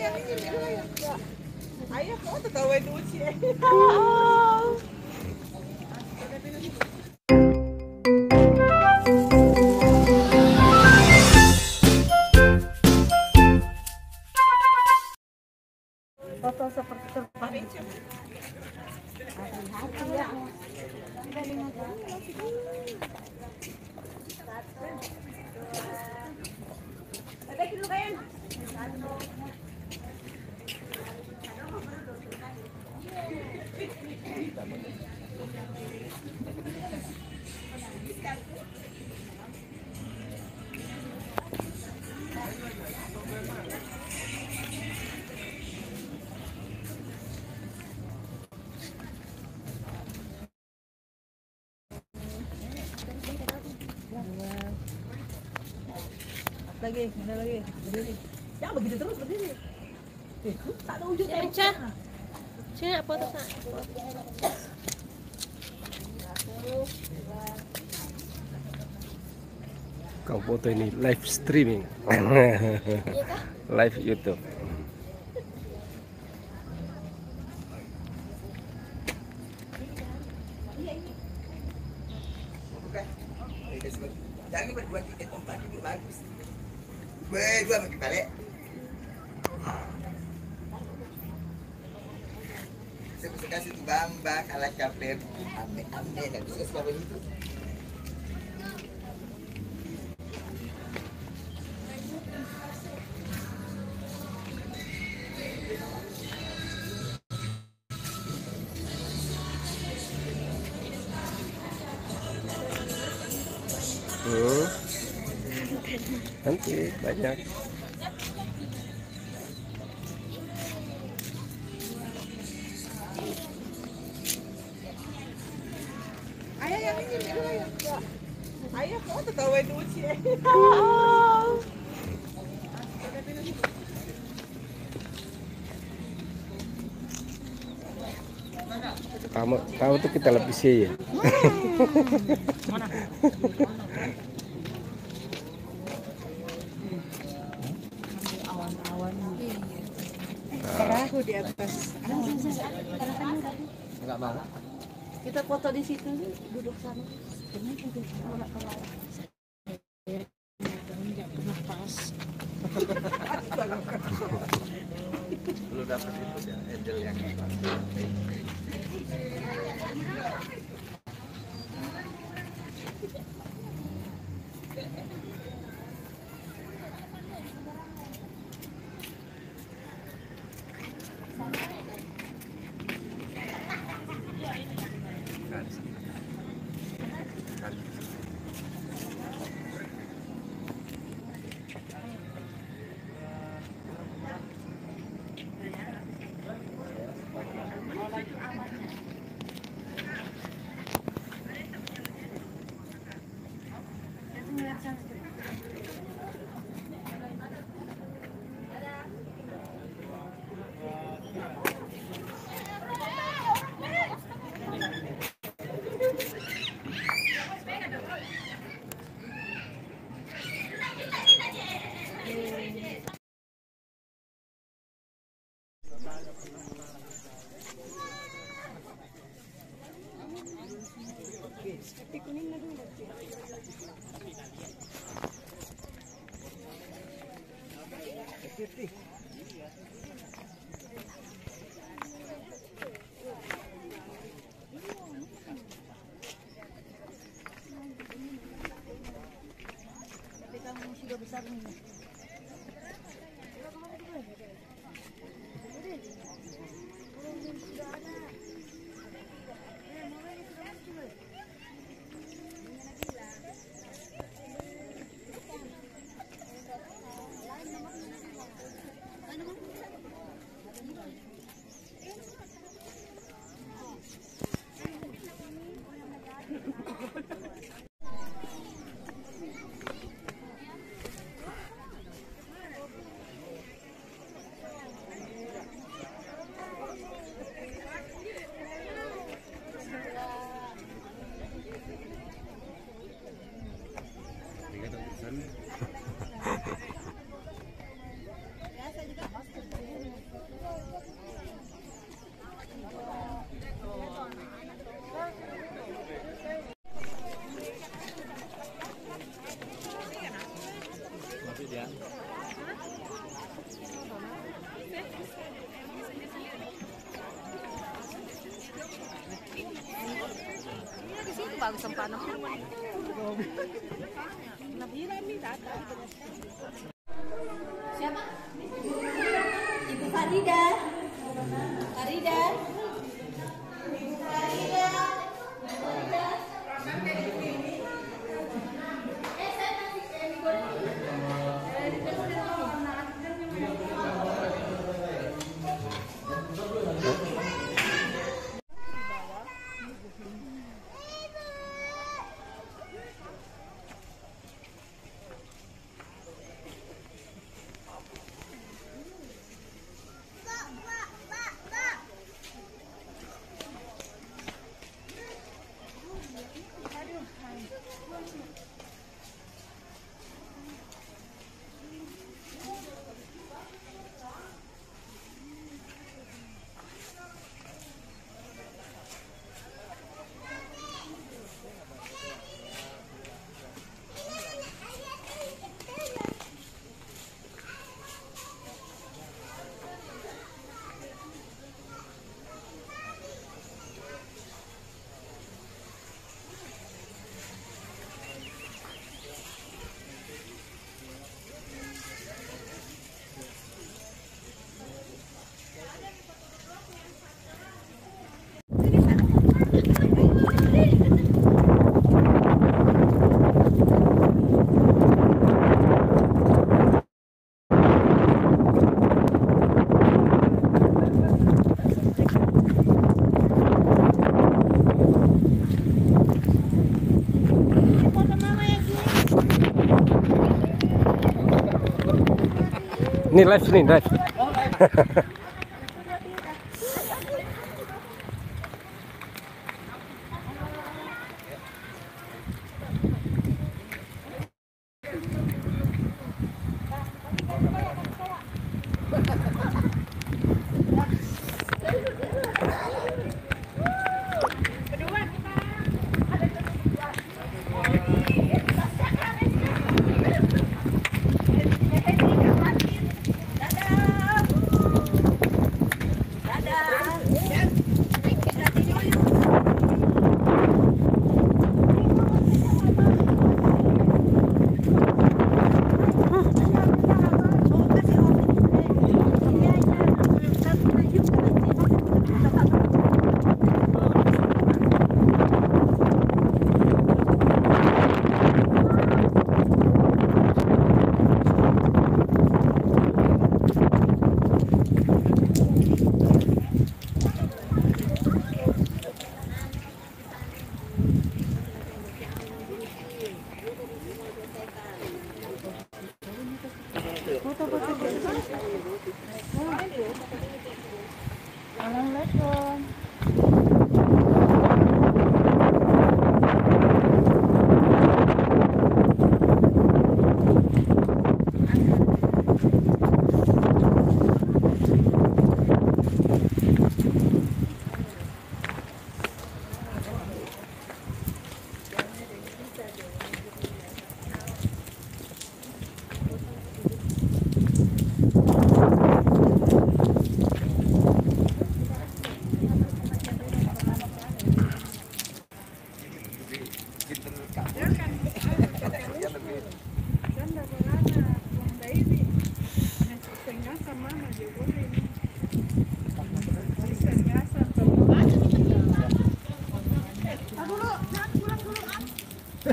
Ini ya. Ayah kok tertawa itu sih. foto seperti terpakai lagi mana lagi. Berdiri jangan begitu terus berdiri. Eh, tak ada ujung Ya, Cah. Sini. Kau foto ini live streaming. live YouTube. Kasih tuh bamba kalah kapten. Ame ame dan itu. Nanti banyak. Ya. Sih. Kamu tahu tuh kita televisi ya. awan-awan Aku di atas. Enggak mau. Kita foto di situ duduk sana. Sana ke bawah Lu dapat itu ya, angel yang Tapi kamu sudah besar nih. Bagus sempana firman. Ibu Farida. Farida. Ini live nih, live.